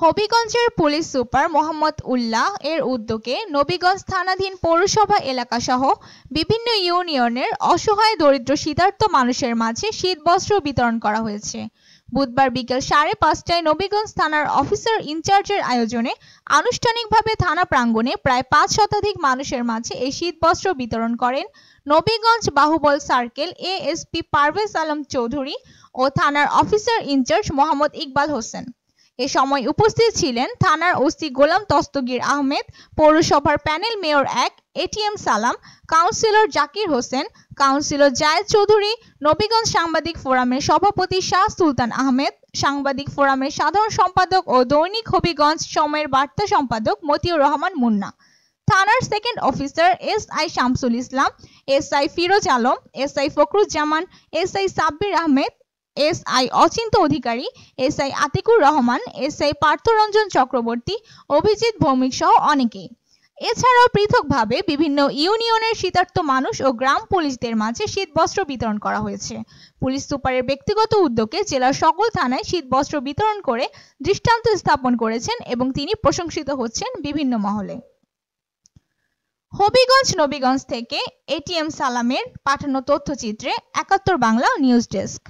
নবীগঞ্জের police super Mohammad Ullah এর উদ্যোগে নবীগঞ্জ থানাধীন পৌরসভা এলাকাসহ বিভিন্ন ইউনিয়নের অসহায় দরিদ্র শীতার্থ মানুষের মাঝে শীতবস্ত্র বিতরণ করা হয়েছে। বুধবার বিকেল সাড়ে পাঁচটায় নবীগঞ্জ থানার অফিসার ইনচার্জের আয়োজনে আনুষ্ঠানিকভাবে থানা প্রাঙ্গণে প্রায় পাঁচ শতাধিক মানুষের মাঝে এই শীতবস্ত্র বিতরণ করেন নবীগঞ্জ বাহুবল সার্কেল এএসপি পারভেজ আলম চৌধুরী ও থানার officer in charge Mohammad Iqbal Hossain. এ সময় উপস্থিত ছিলেন থানার ওসি গোলাম দস্তগীর আহমেদ, পৌরসভার প্যানেল মেয়র এক ATM Salam, councillor Zakir Hossain, councillor Zayed Chowdhury, Nabiganj সাংবাদিক ফোরামের সভাপতি শাহ সুলতান আহমেদ, সাংবাদিক ফোরামের সাধারণ সম্পাদক ও দৈনিক হবিগঞ্জ সময়ের বার্তা সম্পাদক মতিউর রহমান মুন্না, থানার second officer S I Shamsul Islam, S I Firoz Alam, S I Fakhruzzaman, S I Sabbir Ahmed S I Achinta Adhikari, S I Atikur Rahman, S I Parthoranjan Chakraborty, Abhijit Bhowmik সহ অনেকেই। এছাড়াও পৃথকভাবে বিভিন্ন ইউনিয়নের শীতার্থ মানুষ ও গ্রাম পুলিশদের মাঝে শীতবস্ত্র বিতরণ করা হয়েছে। পুলিশ সুপারের ব্যক্তিগত উদ্যোগে জেলার সকল থানায় শীতবস্ত্র বিতরণ করে দৃষ্টান্ত স্থাপন করেছেন এবং তিনি প্রশংসিত হচ্ছেন বিভিন্ন মহলে। হবিগঞ্জ নবীগঞ্জ থেকে এটিএম সালামের পাঠানো তথ্যচিত্রে একাত্তর বাংলা নিউজ ডেস্ক।